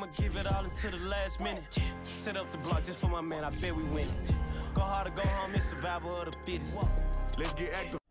I'ma give it all until the last minute. Set up the block just for my man, I bet we win it. Go hard or go home, it's survival of the fittest. Let's get active.